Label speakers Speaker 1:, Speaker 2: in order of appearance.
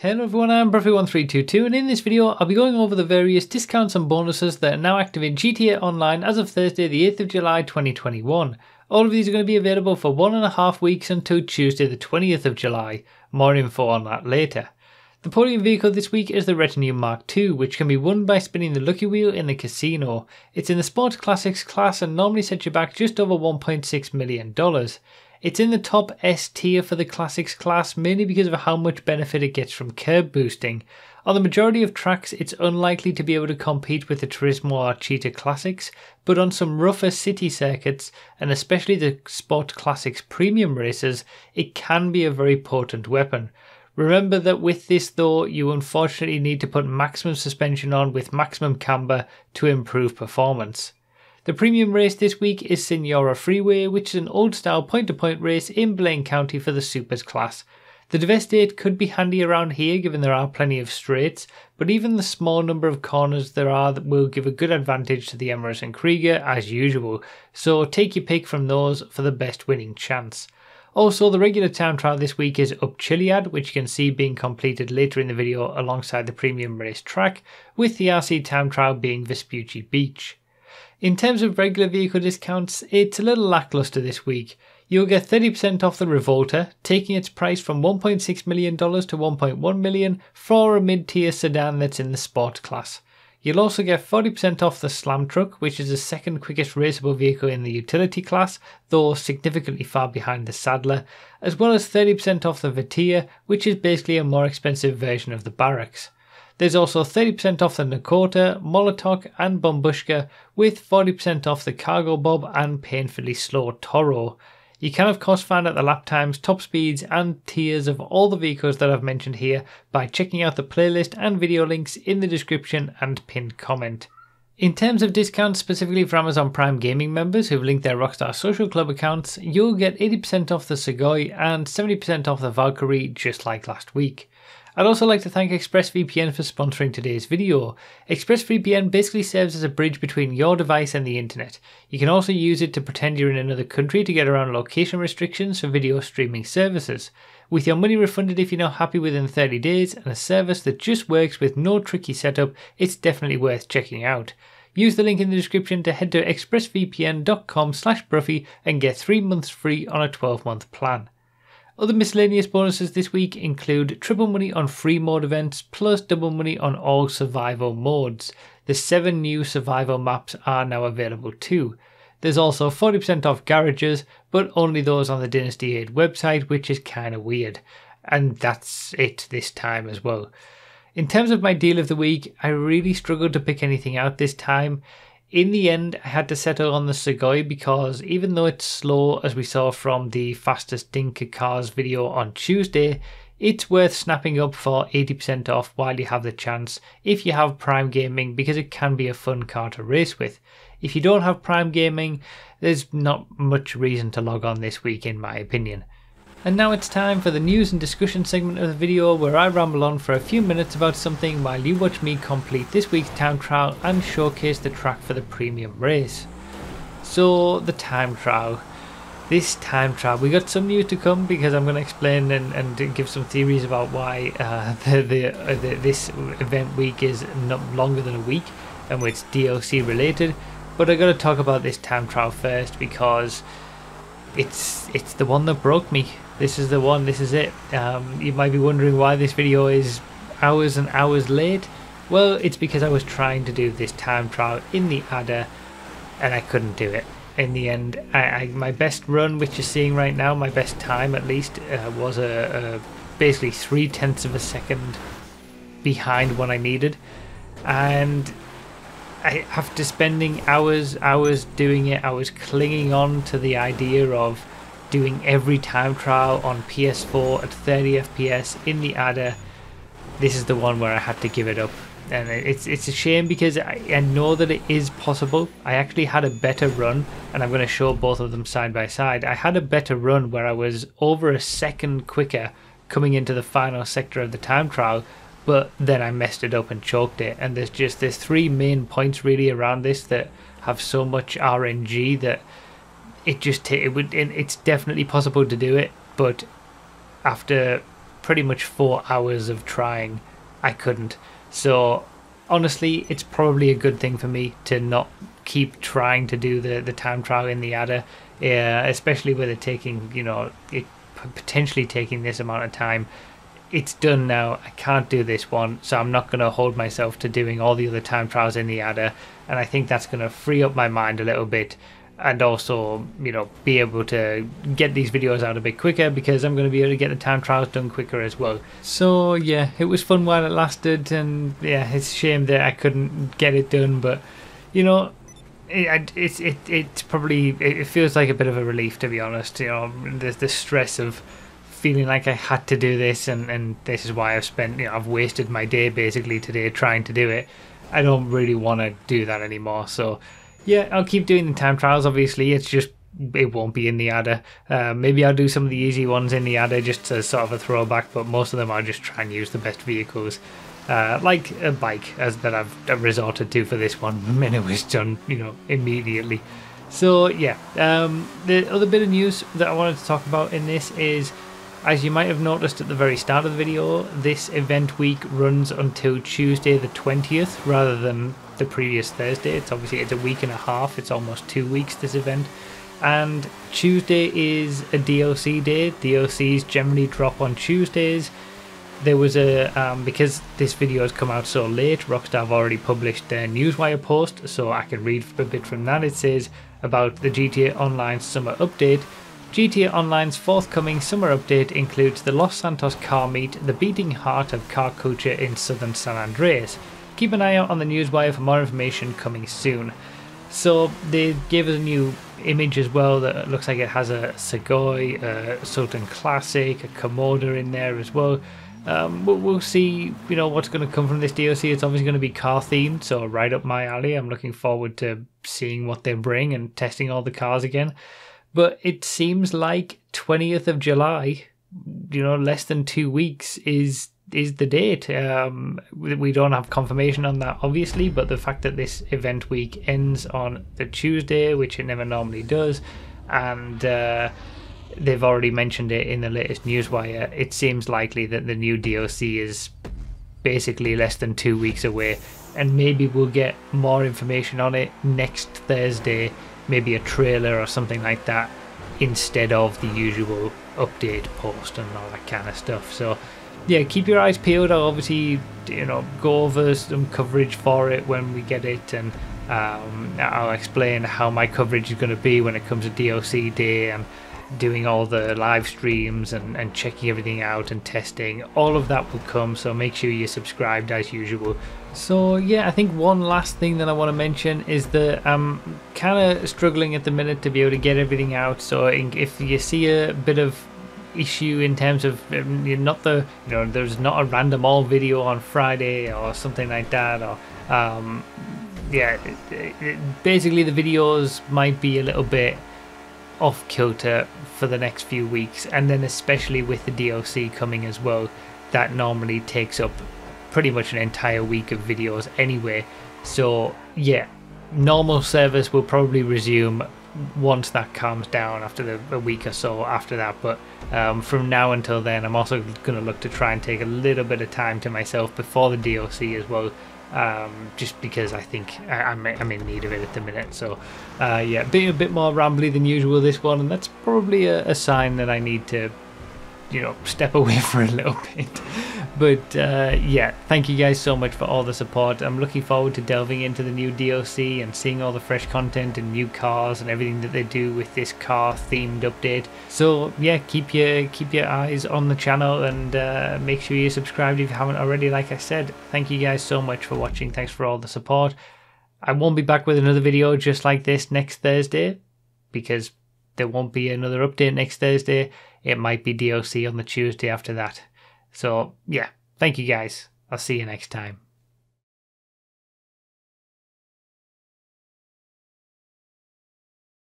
Speaker 1: Hello everyone, I'm Broughy1322 and in this video I'll be going over the various discounts and bonuses that are now active in GTA Online as of Thursday the 8th of July 2021. All of these are going to be available for one and a half weeks until Tuesday the 20th of July. More info on that later. The podium vehicle this week is the Retinue Mark II, which can be won by spinning the lucky wheel in the casino. It's in the Sports Classics class and normally sets you back just over $1.6 million. It's in the top S tier for the Classics class mainly because of how much benefit it gets from curb boosting. On the majority of tracks, it's unlikely to be able to compete with the Turismo or Cheetah Classics, but on some rougher city circuits, and especially the Sport Classics premium races, it can be a very potent weapon. Remember that with this though, you unfortunately need to put maximum suspension on with maximum camber to improve performance. The premium race this week is Senora Freeway, which is an old style point to point race in Blaine County for the Supers class. The Deveste Eight could be handy around here given there are plenty of straights, but even the small number of corners there are that will give a good advantage to the Emerus and Krieger as usual, so take your pick from those for the best winning chance. Also, the regular time trial this week is Up Chiliad, which you can see being completed later in the video alongside the premium race track, with the RC time trial being Vespucci Beach. In terms of regular vehicle discounts, it's a little lackluster this week. You'll get 30% off the Revolter, taking its price from $1.6 million to 1.1 million for a mid-tier sedan that's in the sport class. You'll also get 40% off the Slam Truck, which is the second quickest raceable vehicle in the utility class, though significantly far behind the Sadler, as well as 30% off the Vetir, which is basically a more expensive version of the Barracks. There's also 30% off the Nokota, Molotok, and Bombushka, with 40% off the Cargobob and Painfully Slow Toro. You can of course find out the lap times, top speeds, and tiers of all the vehicles that I've mentioned here by checking out the playlist and video links in the description and pinned comment. In terms of discounts specifically for Amazon Prime Gaming members who've linked their Rockstar Social Club accounts, you'll get 80% off the Sugoi and 70% off the Valkyrie just like last week. I'd also like to thank ExpressVPN for sponsoring today's video. ExpressVPN basically serves as a bridge between your device and the internet. You can also use it to pretend you're in another country to get around location restrictions for video streaming services. With your money refunded if you're not happy within 30 days and a service that just works with no tricky setup, it's definitely worth checking out. Use the link in the description to head to expressvpn.com slash broughy and get 3 months free on a 12 month plan. Other miscellaneous bonuses this week include triple money on free mode events plus double money on all survival modes. The seven new survival maps are now available too. There's also 40% off garages, but only those on the Dynasty 8 website, which is kinda weird. And that's it this time as well. In terms of my deal of the week, I really struggled to pick anything out this time. In the end, I had to settle on the Sugoi because even though it's slow, as we saw from the fastest Dinka cars video on Tuesday, it's worth snapping up for 80% off while you have the chance if you have Prime Gaming because it can be a fun car to race with. If you don't have Prime Gaming, there's not much reason to log on this week, in my opinion. And now it's time for the news and discussion segment of the video where I ramble on for a few minutes about something while you watch me complete this week's time trial and showcase the track for the premium race. So, the time trial. This time trial, we got some news to come because I'm going to explain and, and give some theories about why uh, the, the, uh, the, this event week is not longer than a week and it's DLC related. But I got to talk about this time trial first because it's it's the one that broke me. This is the one this is it. Um, you might be wondering why this video is hours and hours late. Well it's because I was trying to do this time trial in the adder and I couldn't do it. In the end I, I my best run which you're seeing right now my best time at least uh, was a, a basically three tenths of a second behind what I needed. And after spending hours hours doing it I was clinging on to the idea of doing every time trial on PS4 at 30 FPS in the adder. This is the one where I had to give it up. And it's it's a shame because I, I know that it is possible. I actually had a better run, and I'm going to show both of them side by side. I had a better run where I was over a second quicker coming into the final sector of the time trial, but then I messed it up and choked it. And there's just there's three main points really around this that have so much RNG that it just it would it's definitely possible to do it, but after pretty much four hours of trying, I couldn't. So honestly, it's probably a good thing for me to not keep trying to do the, the time trial in the adder, yeah, especially with it taking, you know, it potentially taking this amount of time. It's done now. I can't do this one, so I'm not going to hold myself to doing all the other time trials in the adder. And I think that's going to free up my mind a little bit and also you know be able to get these videos out a bit quicker because I'm going to be able to get the time trials done quicker as well. So yeah, it was fun while it lasted, and yeah, it's a shame that I couldn't get it done, but you know. It, it's it it's probably it feels like a bit of a relief to be honest you know the the stress of feeling like I had to do this and and this is why I've spent you know I've wasted my day basically today trying to do it I don't really want to do that anymore so yeah, I'll keep doing the time trials. Obviously, it's just it won't be in the adder. Uh, maybe I'll do some of the easy ones in the adder just as sort of a throwback, but most of them I'll just try and use the best vehicles. Uh, like a bike as that I've resorted to for this one, it was done, you know, immediately. So yeah, um, the other bit of news that I wanted to talk about in this is, as you might have noticed at the very start of the video, this event week runs until Tuesday the 20th rather than the previous Thursday. It's obviously it's a week and a half. It's almost two weeks this event. And Tuesday is a DLC day. DLCs generally drop on Tuesdays. There was a um, because this video has come out so late. Rockstar have already published their newswire post, so I can read a bit from that. It says about the GTA Online summer update. GTA Online's forthcoming summer update includes the Los Santos car meet, the beating heart of car culture in southern San Andreas. Keep an eye out on the newswire for more information coming soon. So they gave us a new image as well that looks like it has a Sugoi, a Sultan Classic, a Komoda in there as well. Um, we'll, we'll, see, you know, what's going to come from this DLC. It's obviously going to be car themed, so right up my alley. I'm looking forward to seeing what they bring and testing all the cars again. But it seems like 20th of July, you know, less than two weeks is is the date. Um, we don't have confirmation on that, obviously, but the fact that this event week ends on the Tuesday, which it never normally does, and uh, they've already mentioned it in the latest newswire, it seems likely that the new DLC is basically less than two weeks away, and maybe we'll get more information on it next Thursday, maybe a trailer or something like that, instead of the usual update post and all that kind of stuff. So yeah, keep your eyes peeled. I'll obviously, you know, go over some coverage for it when we get it, and um, I'll explain how my coverage is going to be when it comes to DLC day and doing all the live streams and, and checking everything out and testing. All of that will come, so make sure you're subscribed as usual. So yeah, I think one last thing that I want to mention is that I'm kind of struggling at the minute to be able to get everything out. So if you see a bit of issue in terms of um, not the you know there's not a random all video on Friday or something like that or um, yeah basically the videos might be a little bit off kilter for the next few weeks and then especially with the DLC coming as well that normally takes up pretty much an entire week of videos anyway so yeah normal service will probably resume once that calms down after the, a week or so after that. But um, from now until then, I'm also going to look to try and take a little bit of time to myself before the DLC as well. Um, just because I think I, am I'm, I'm in need of it at the minute. So, uh, yeah, being a bit more rambly than usual this one, and that's probably a, a sign that I need to you know step away for a little bit. But uh, yeah thank you guys so much for all the support. I'm looking forward to delving into the new dlc and seeing all the fresh content and new cars and everything that they do with this car themed update. So yeah keep your keep your eyes on the channel and uh, make sure you're subscribed if you haven't already like i said. Thank you guys so much for watching. Thanks for all the support. I won't be back with another video just like this next thursday because there won't be another update next Thursday. It might be DLC on the Tuesday after that. So, yeah, thank you guys. I'll see you next time.